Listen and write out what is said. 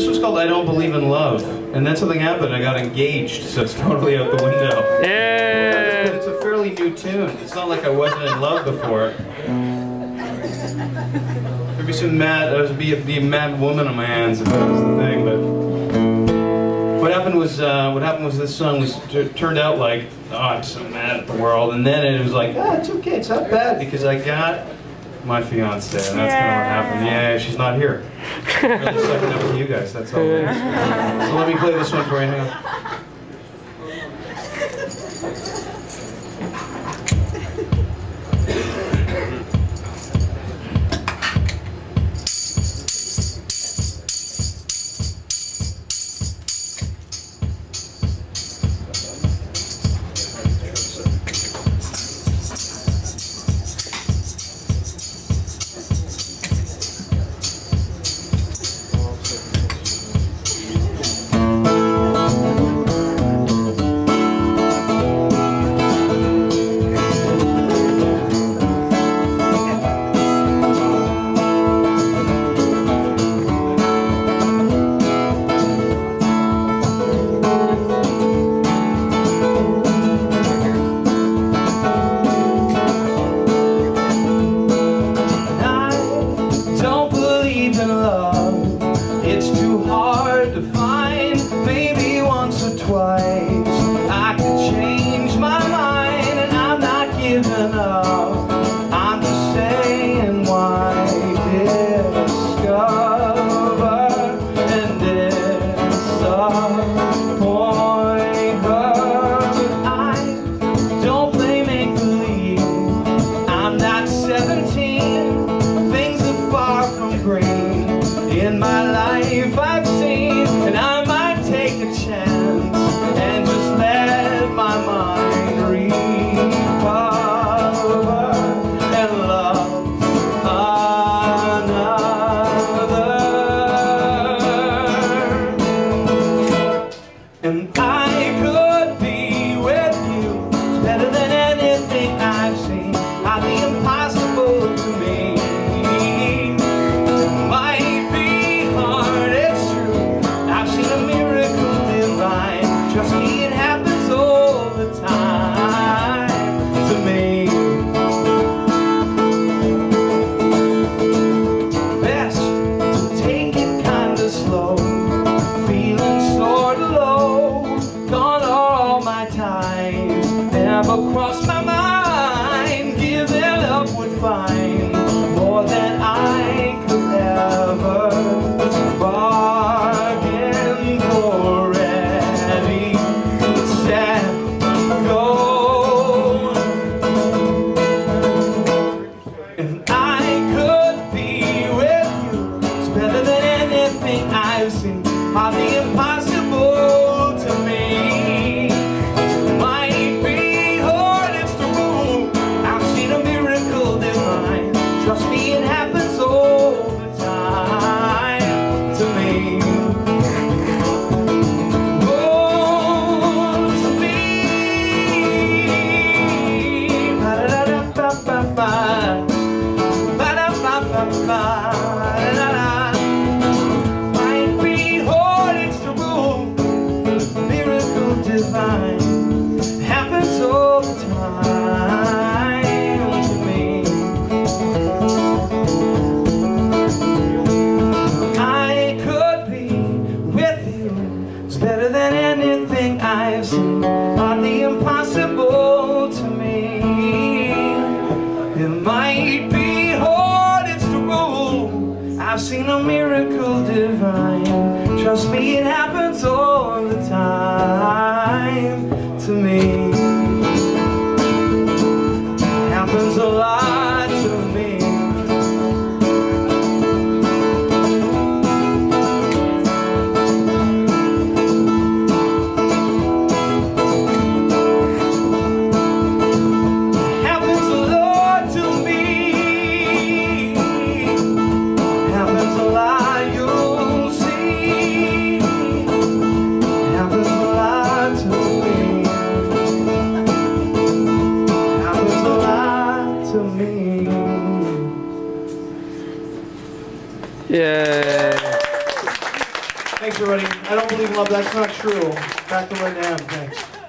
This was called I Don't Believe in Love. And then something happened, I got engaged, so it's totally out the window. Yeah. It's a fairly new tune. It's not like I wasn't in love before. There'd be some mad, there'd be a, be a mad woman on my hands if that was the thing, but what happened was, uh, what happened was this song was turned out like, oh, I'm so mad at the world, and then it was like, ah, it's okay, it's not bad because I got my fiance, and that's kind of what happened. Yeah, she's not here. really sucking up with you guys. That's all. So let me play this one for you. Cross my mind Giving up would find more than I could ever bargain for. Any set goal And I could fine happens all the time to me. I could be with you. It's better than anything I've seen. Hardly impossible to me. It might be hard, it's the rule. I've seen a miracle divine. Trust me, it happens all. Yeah. Thanks, everybody. I don't believe love. That's not true. Back to Lynn Am. Thanks.